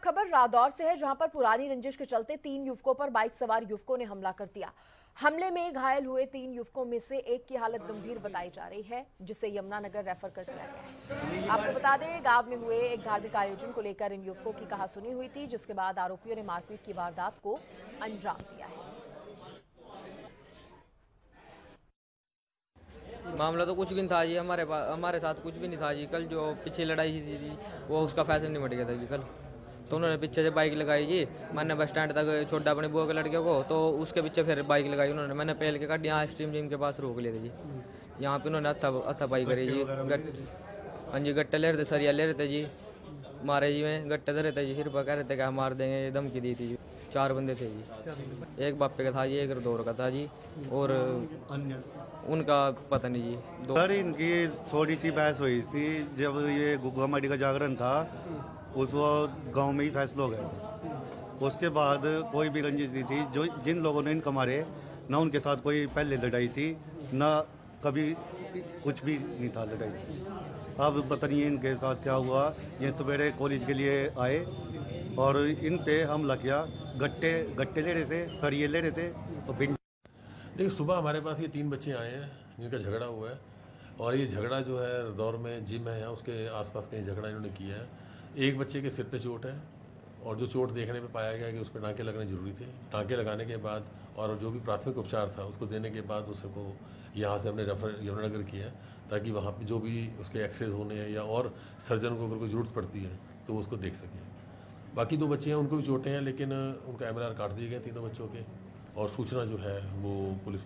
खबर रादौर से है, जहाँ पर पुरानी रंजिश के चलते तीन युवकों पर बाइक सवार युवकों ने हमला कर दिया। हमले में घायल हुए तीन युवकों में से एक की हालत गंभीर बताई जा रही है, जिसे यमुनानगर रेफर कर दिया गया है। आपको बता दें, गाँव में हुए एक धार्मिक आयोजन को लेकर इन युवकों की कहा सुनी हुई थी, जिसके बाद आरोपियों ने मारपीट की वारदात को अंजाम दिया है। मामला तो कुछ भी नहीं था जी, हमारे हमारे साथ कुछ भी नहीं था जी। कल जो पीछे लड़ाई थी जी वो उसका फैसला नहीं मट गया था जी, कल। तो उन्होंने पीछे से बाइक लगाई जी। मैंने बस स्टैंड तक छोड़ा अपने बुआ के लड़के को तो उसके पीछे फिर बाइक लगाई उन्होंने। मैंने पहल के काट यहाँ स्ट्रीम जिम के पास रोक लिए थे जी। यहाँ पे उन्होंने हथा हथा पाई करी जी। हाँ जी गट्टे ले रहे थे सरिया ले रहे थे जी। मारे जी में गट्टे दे रहे थे जी। फिर कह रहे थे क्या मार देंगे ये धमकी दी थी जी। चार बंदे थे जी। एक बापे का था जी एक रदौर का था जी। और अन्य। उनका पता नहीं जी सर इनकी थोड़ी सी बहस हुई थी जब ये गुग्गा माड़ी का जागरण था। उस वो गाँव में ही फैसला हो गया उसके बाद कोई भी रंजिश नहीं थी। जो, जिन लोगों ने इनका मारे, ना उनके साथ कोई पहले लड़ाई थी, ना कभी कुछ भी नहीं था लड़ाई। अब नहीं इनके साथ क्या हुआ। ये सवेरे कॉलेज के लिए आए और इन पे हमला किया। गट्टे गट्टे ले रहे थे सरिये ले रहे थे और भिंड। देखिए, सुबह हमारे पास ये तीन बच्चे आए हैं, जिनका झगड़ा हुआ है। और ये झगड़ा जो है, दौर में, जिम है यहाँ उसके आसपास कहीं झगड़ा इन्होंने किया है। एक बच्चे के सिर पे चोट है और जो चोट देखने में पाया गया कि उस पर टाँके लगने ज़रूरी थे। टाँके लगाने के बाद और जो भी प्राथमिक उपचार था, उसको देने के बाद उसको यहाँ से हमने रेफर यमुनानगर किया ताकि वहाँ पे जो भी उसके एक्सरेज होने हैं या और सर्जन को अगर कोई ज़रूरत पड़ती है तो उसको देख सकें। बाकी दो बच्चे हैं, उनको भी चोटें हैं, लेकिन उनका एम काट दिए गए तीनों बच्चों के और सूचना जो है वो पुलिस